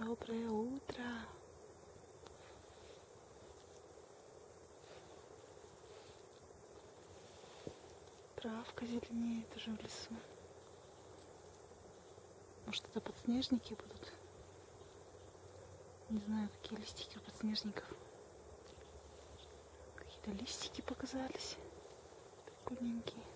Доброе утро. Травка зеленеет уже в лесу. Может это подснежники будут? Не знаю, какие листики у подснежников. Какие-то листики показались. Прикольненькие.